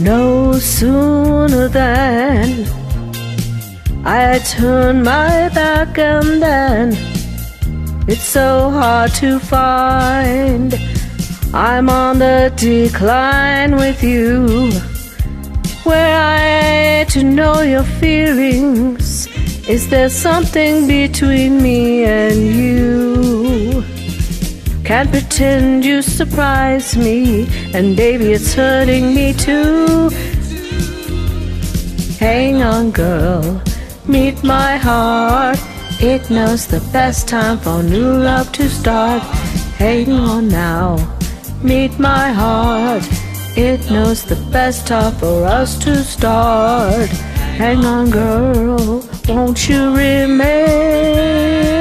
No sooner than I turn my back and then it's so hard to find. I'm on the decline with you. Where I to know your feelings. Is there something between me and you? Can't pretend you surprise me, and baby, it's hurting me too. Hang on, girl, meet my heart. It knows the best time for new love to start. Hang on now, meet my heart. It knows the best time for us to start. Hang on, girl, won't you remain?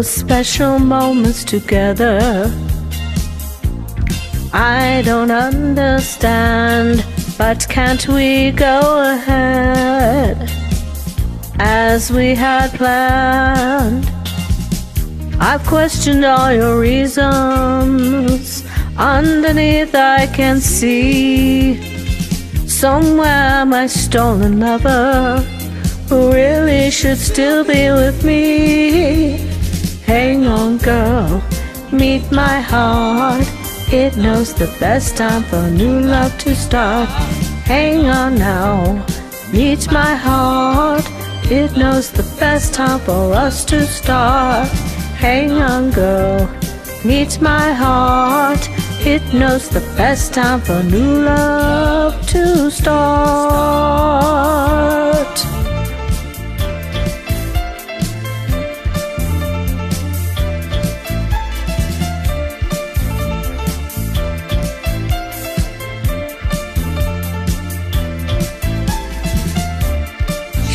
Those special moments together. I don't understand, but can't we go ahead as we had planned? I've questioned all your reasons. Underneath, I can see somewhere my stolen lover who really should still be with me. Hang on, girl, meet my heart. It knows the best time for new love to start. Hang on now, meet my heart. It knows the best time for us to start. Hang on, girl, meet my heart. It knows the best time for new love to start.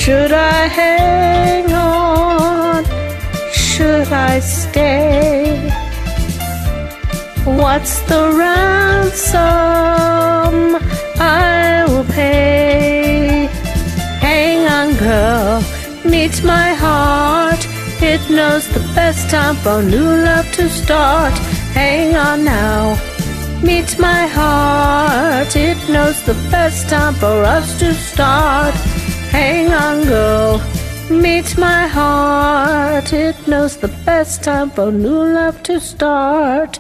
Should I hang on? Should I stay? What's the ransom I will pay? Hang on, girl, meet my heart. It knows the best time for new love to start. Hang on now, meet my heart. It knows the best time for us to start. Hang on, girl. Meet my heart. It knows the best time for new love to start.